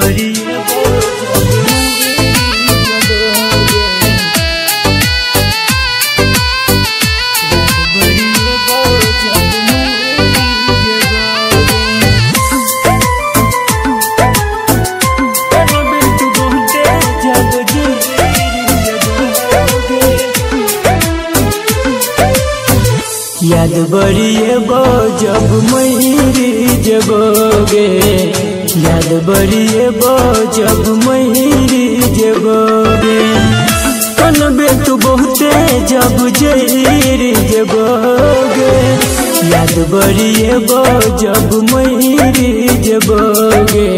बड़ी याद बड़िए बो जब याद बड़िए बो, जब मैरी जबोगे कनबे तू बहुते, जब जैरी जबोगे याद बड़िए बो, जब मैरी जबोगे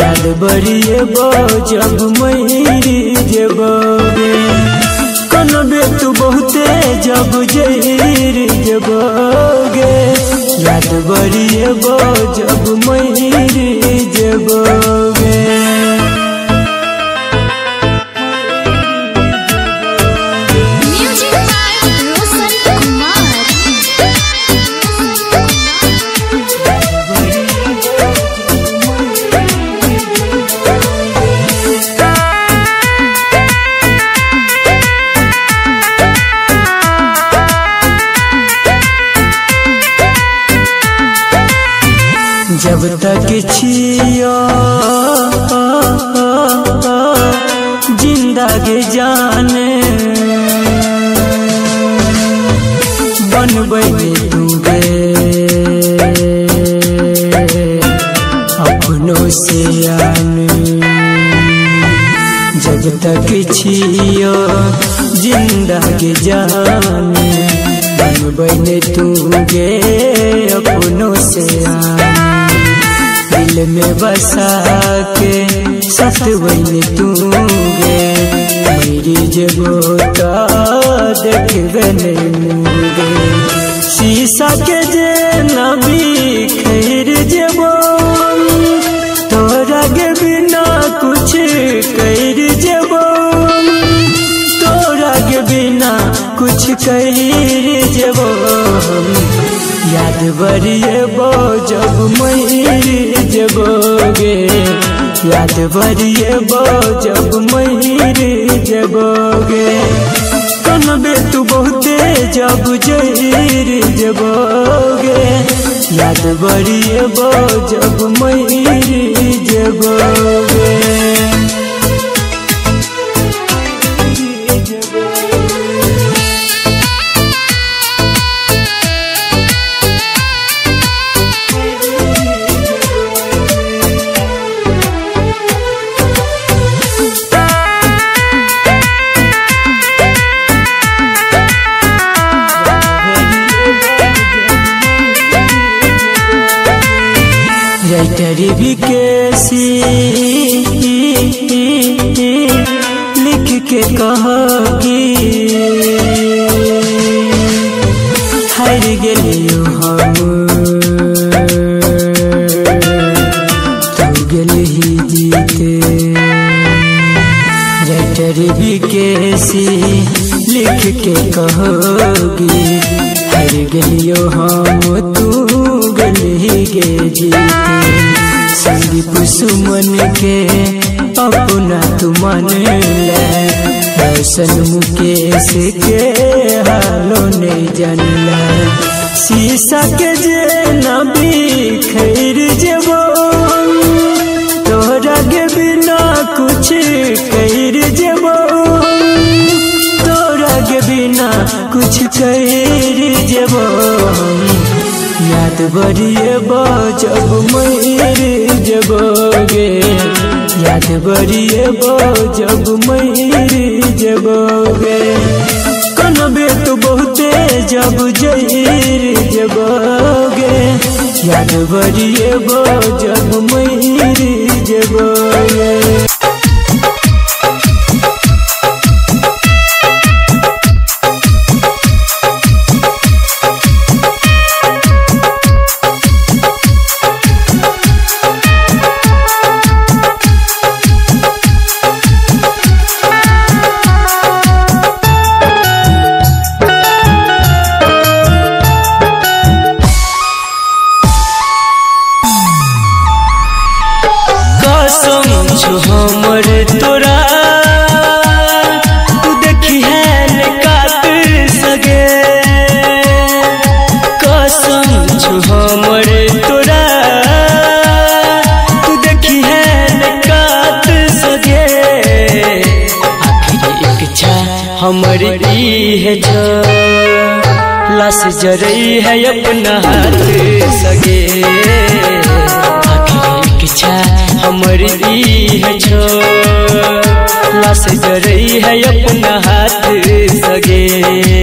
याद बड़िए जब मैरी जबोगे कनबे तू बहुते जब जहर जबोगे। रात बड़ी जब मैरी जबोगे। ज़िंदगी जाने। बनबै दूगे अपनों से आने। जब तक छियो ज़िंदगी जाने। बनबै दूगे अपनों से आने। दिल में बसा के सतवैन तूगे। मेरी जगोता देखबे नूगे शीशा के जे नबी खैर जेबो तोरा के बिना कुछ कर जेबो तोरा के बिना कुछ कर जेबो याद बरिए बो जब मैरी जबोगे याद बरिए जब मैरी जबोगे कनबे तू बहुते जब जैर जबोगे याद बड़ी बो जब मैरी जबोगे भी कैसी लिख के कहोगी हार गेलियो हम। तू गेल ही जीते। भी कैसी लिख के कहोगी हार गेलियो हम। तू गल ही गे जीते संदीप सुमन के अपना तू मन ले रोशन मुकेश के हालो नहीं जानला शीशा के जे नबी खैर जेबो तोरा के बिना कुछ कर जेबो तोरा के बिना कुछ कर जेबो याद बड़िए बो जब मैरी जबोगे याद बड़िए बो जब मैरी जबोगे कनबे तो बहुते जब जैर जबोगे याद बड़िए बो जब मैरी जबोगे है जो लाश जरई है अपना हाथ सगे। हमारी ई है जो लाश जरई है अपना हाथ सगे।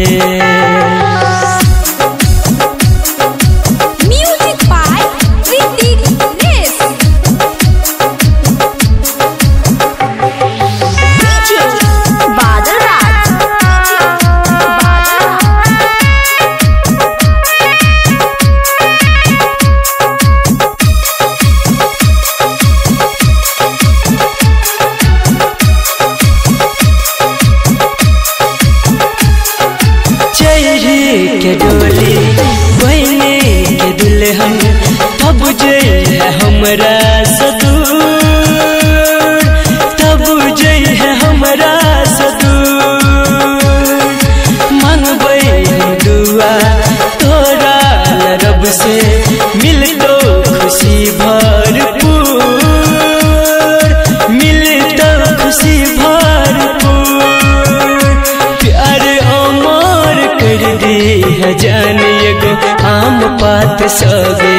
पात सबे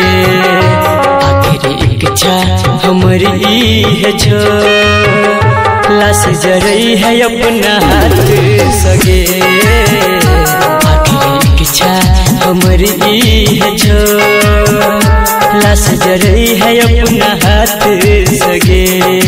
आखिरी इच्छा हमर है छो। लाश जरई है अपना हाथ सगे। इच्छा हमर है छो। लाश जरई है अपना हाथ सगे।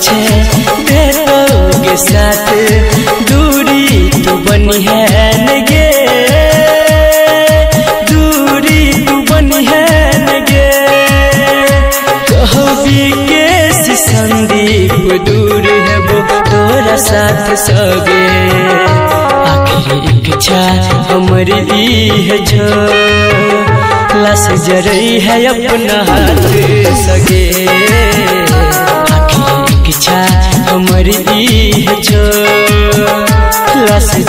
बेतो साथ दूरी तो बनी है नगे। दूरी तू बनी है नगे। के संदीप दूर है वो, तोरा साथ सगे। इच्छा हमर है अपना हाथ सगे।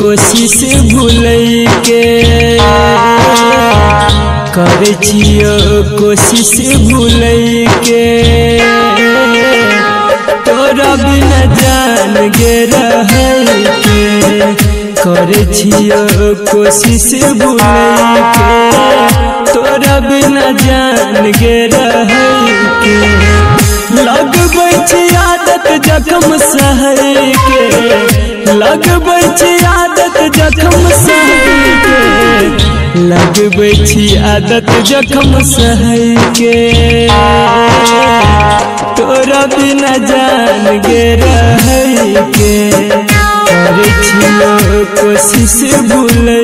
कोशिश भूल के करे कोशिश भूलै के। तोरा बिना जान गे के करे कोशिश भूल के। तोरा बिना जान गे के। आदत जखम सहै के। लगबै आदत जखम सहै के लगबै आदत जखम सहै के तोरा बिना जान गे रहै के कोशिश भूलै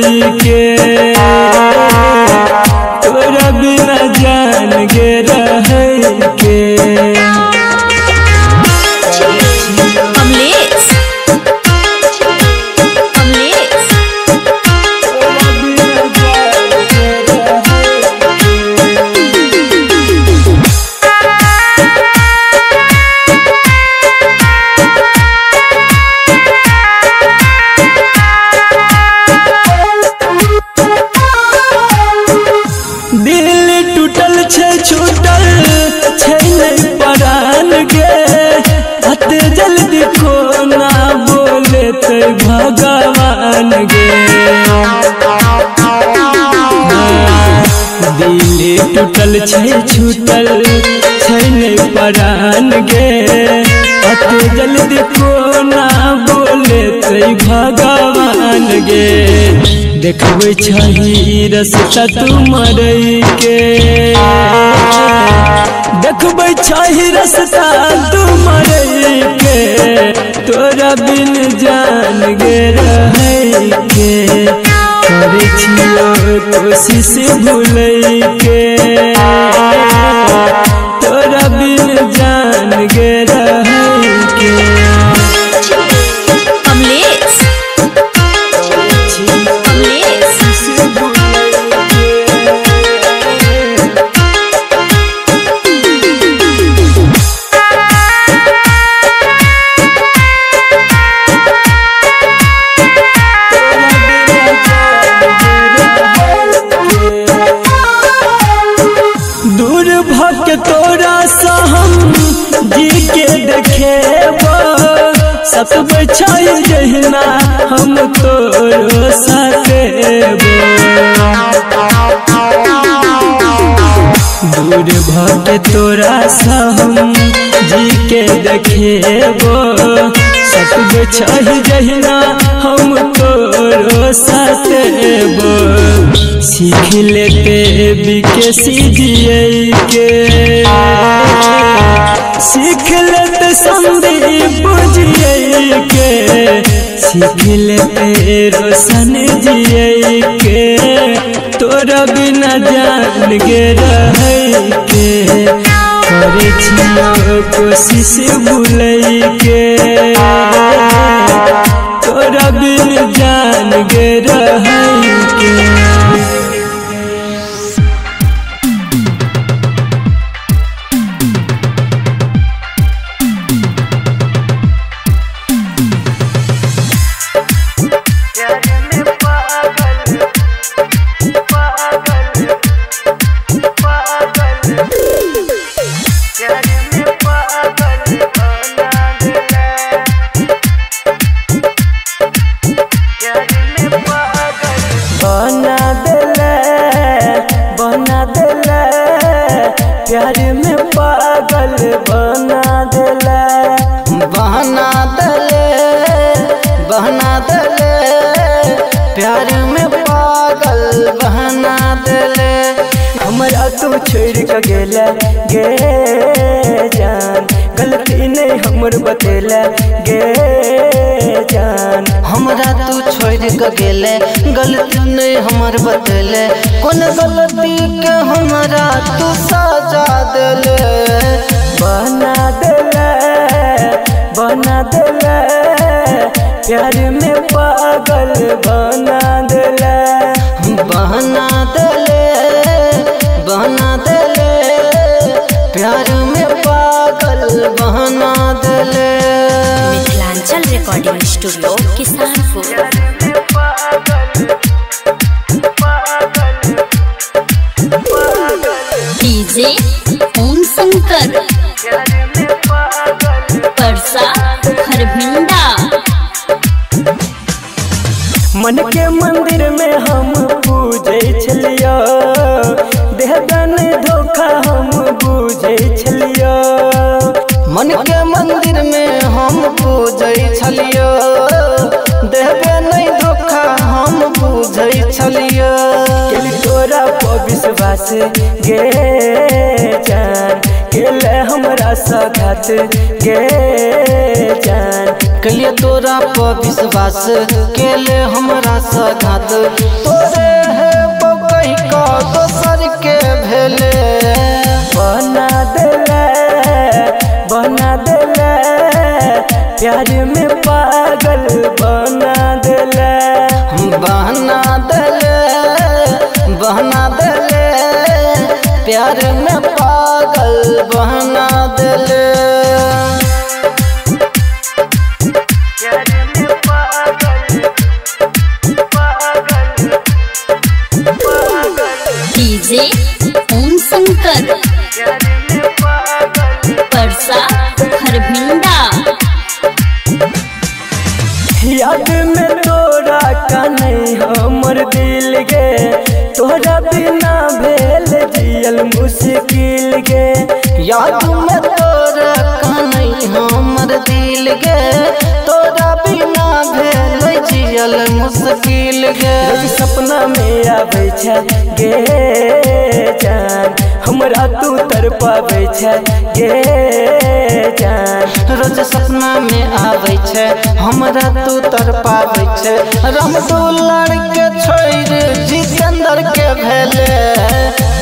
टूटल छूटल छै परान गे। अते जल्दी को कोना बोले भगवान गे। देखबै छही रस्ता तू मरई के देखबै छही रस्ता तू मरई के तोरा बिन जान गे रहै के छियो कोशिश भूलै के तोरा बिन जान गे दूर भक तोरा सा हम जी के देखेबो। सतब छाई जहिना हम तोरो सतेबो सीख लेते बिके सीजिए के। सीख लेते संदीप बुझिए के। सीख लेते रोशन जिए के तोर बिना जान गे रह के। कोशिश भूल के छोड़ के गेले गे जान। गलती नहीं हमर बतेले गे जान। हमरा तू छोड़ के गेले गलती नहीं हमर बतले। कौन गलती के हमरा तू सजा दले? बना दिले बना दिले प्यार में पागल बना दिले। बहना बहना Mithilanchal recording studio Kishanpur DJ Om Shankar छलियो। देहबे नहीं धोखा हम पूजै छलियो। केल तोरा पर विश्वास गे जान केल हमरा सघात गे जान। कलिए तोरा पर विश्वास केले हमरा सघात। तोरे है बकई का दोसर के भेले। बना दिले बना दिले। प्यार में पागल बना दिले। बहना दले बहना दले। प्यार में पागल बहना दले। याद में तोरा का नहीं, हमर दिल गे तोरा बिना भेल जियल मुश्किल गे याद में तोरा कहानी हमर दिल गे जियल मुश्किल गे सपना में छै गे जान। हमरा तू तर पाबै गे जान। रोज सपना में आबै छै हमरा तू तर पाबै छै। रमदुल्लर के छोड़ जितेंद्र के भेले।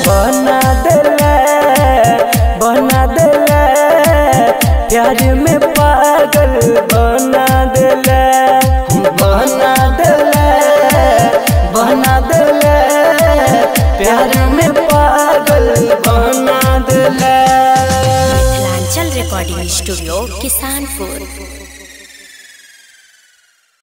बना देले बना देले प्यार में पागल बना दिला मिथिलांचल रिकॉर्डिंग स्टूडियो किसानपुर।